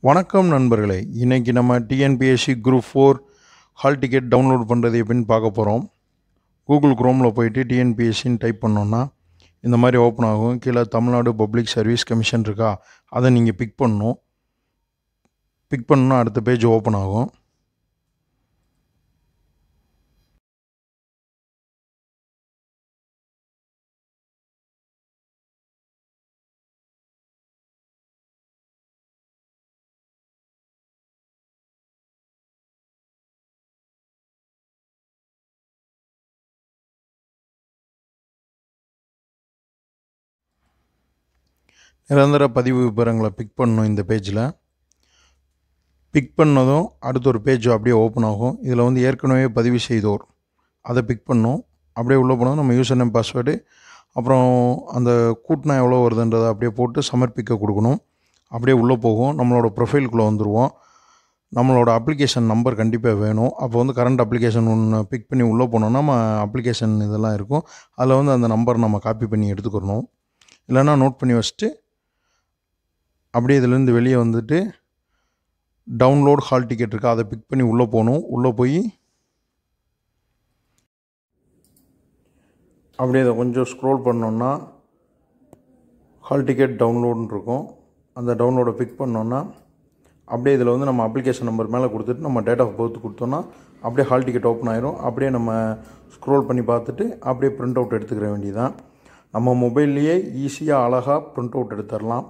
வணக்கம் நண்பர்களே. இன்றைக்கி நம்ம TNPSC group four hall ticket download பண்ணுறது எப்படின்னு பார்க்க போகிறோம் கூகுள் குரோமில் போயிட்டு டிஎன்பிஎஸ்சின்னு டைப் பண்ணோன்னா இந்த மாதிரி ஓப்பன் ஆகும். கீழே தமிழ்நாடு பப்ளிக் சர்வீஸ் கமிஷன் இருக்கா? அதை நீங்கள் பிக் பண்ணணும். பிக் பண்ணால் அடுத்த பேஜ் ஓப்பன் ஆகும். நிரந்தர பதிவு விவரங்களை பிக் பண்ணணும் இந்த பேஜில் பிக் பண்ணதும் அடுத்த ஒரு பேஜ் அப்படியே ஓப்பன் ஆகும். இதில் வந்து ஏற்கனவே பதிவு செய்தோர். அதை பிக் பண்ணும். அப்படியே உள்ளே போனதும் நம்ம யூசர் நேம் பாஸ்வேர்டு அப்புறம் அந்த கூட்டினா எவ்வளோ வருதுன்றதை அப்படியே போட்டு சமர்ப்பிக்க கொடுக்கணும். அப்படியே உள்ளே போகும். நம்மளோட ப்ரொஃபைலுக்குள்ளே வந்துடுவோம் நம்மளோட அப்ளிகேஷன் நம்பர் கண்டிப்பாக வேணும். அப்போ வந்து கரண்ட் அப்ளிகேஷன் ஒன்று பிக் பண்ணி உள்ளே போனோம்னா நம்ம அப்ளிகேஷன் இதெல்லாம் இருக்கும். அதில் வந்து அந்த நம்பர் நம்ம காப்பி பண்ணி எடுத்துக்கிறணும் இல்லைன்னா நோட் பண்ணி வச்சுட்டு அப்படியே இதுலேருந்து வெளியே வந்துட்டு டவுன்லோட் ஹால் டிக்கெட் இருக்கா அதை பிக் பண்ணி உள்ளே போகணும். உள்ளே போய் அப்படியே இதை கொஞ்சம் ஸ்க்ரோல் பண்ணோன்னா ஹால் டிக்கெட் டவுன்லோடுன்னு இருக்கும். அந்த டவுன்லோடை பிக் பண்ணோன்னா அப்படியே இதில் வந்து நம்ம அப்ளிகேஷன் நம்பர் மேலே கொடுத்துட்டு நம்ம டேட் ஆஃப் பர்த் கொடுத்தோன்னா அப்படியே ஹால் டிக்கெட் ஓப்பன் ஆயிரும். அப்படியே நம்ம ஸ்க்ரோல் பண்ணி பார்த்துட்டு அப்படியே ப்ரிண்ட் அவுட் எடுத்துக்கிற வேண்டியதான் நம்ம மொபைல்லையே ஈஸியாக அழகாக ப்ரிண்ட் அவுட் எடுத்துடலாம்.